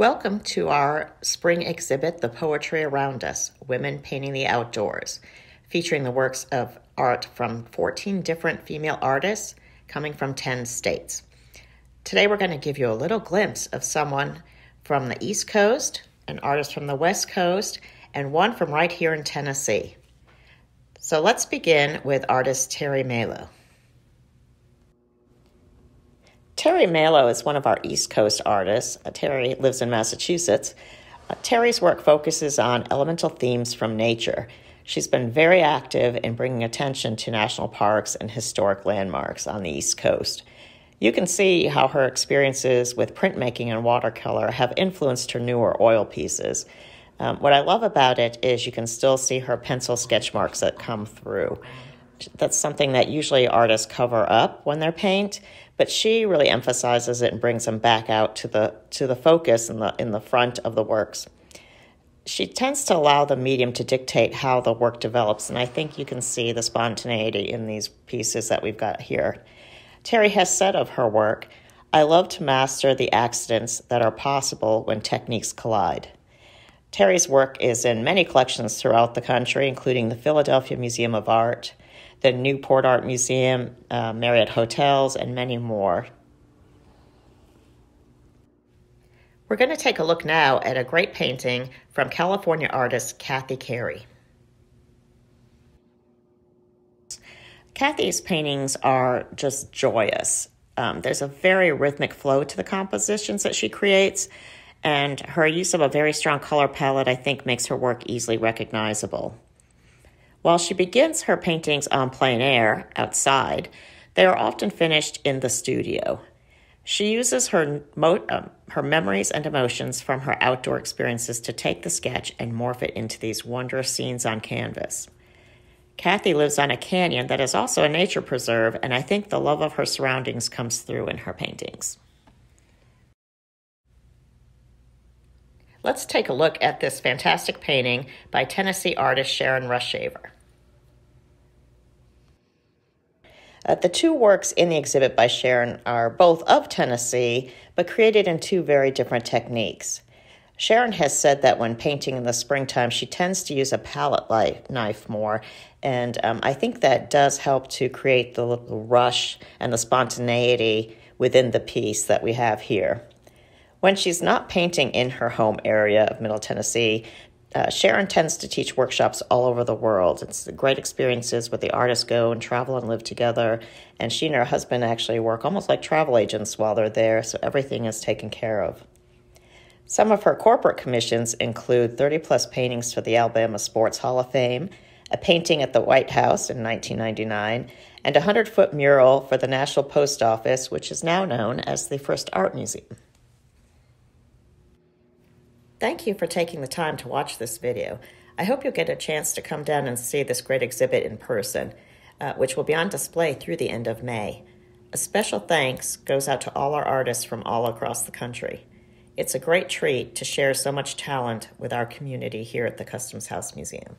Welcome to our spring exhibit, The Poetry Around Us Women Painting the Outdoors, featuring the works of art from 14 different female artists coming from 10 states. Today, we're going to give you a little glimpse of someone from the East Coast, an artist from the West Coast, and one from right here in Tennessee. So let's begin with artist Teri Malo. Teri Malo is one of our East Coast artists. Uh, Teri lives in Massachusetts. Uh, Teri's work focuses on elemental themes from nature. She's been very active in bringing attention to national parks and historic landmarks on the East Coast. You can see how her experiences with printmaking and watercolor have influenced her newer oil pieces. Um, what I love about it is you can still see her pencil sketch marks that come through. That's something that usually artists cover up when they're paint, but she really emphasizes it and brings them back out to the to the focus in the in the front of the works. She tends to allow the medium to dictate how the work develops, and I think you can see the spontaneity in these pieces that we've got here. Teri has said of her work, I love to master the accidents that are possible when techniques collide. Teri's work is in many collections throughout the country, including the Philadelphia Museum of Art, the Newport Art Museum, uh, Marriott Hotels, and many more. We're going to take a look now at a great painting from California artist Cathy Carey. Cathy's paintings are just joyous. Um, there's a very rhythmic flow to the compositions that she creates, and her use of a very strong color palette, I think, makes her work easily recognizable. While she begins her paintings on plein air, outside, they are often finished in the studio. She uses her, uh, her memories and emotions from her outdoor experiences to take the sketch and morph it into these wondrous scenes on canvas. Cathy lives on a canyon that is also a nature preserve, and I think the love of her surroundings comes through in her paintings. Let's take a look at this fantastic painting by Tennessee artist Sharon Rusch Shaver. Uh, the two works in the exhibit by Sharon are both of Tennessee, but created in two very different techniques. Sharon has said that when painting in the springtime, she tends to use a palette knife more, and um, I think that does help to create the rush and the spontaneity within the piece that we have here. When she's not painting in her home area of Middle Tennessee, uh, Sharon tends to teach workshops all over the world. It's great experiences where the artists go and travel and live together. And she and her husband actually work almost like travel agents while they're there, so everything is taken care of. Some of her corporate commissions include 30 plus paintings for the Alabama Sports Hall of Fame, a painting at the White House in 1999, and a 100 foot mural for the National Post Office, which is now known as the Frist Art Museum. Thank you for taking the time to watch this video. I hope you'll get a chance to come down and see this great exhibit in person, uh, which will be on display through the end of May. A special thanks goes out to all our artists from all across the country. It's a great treat to share so much talent with our community here at the Customs House Museum.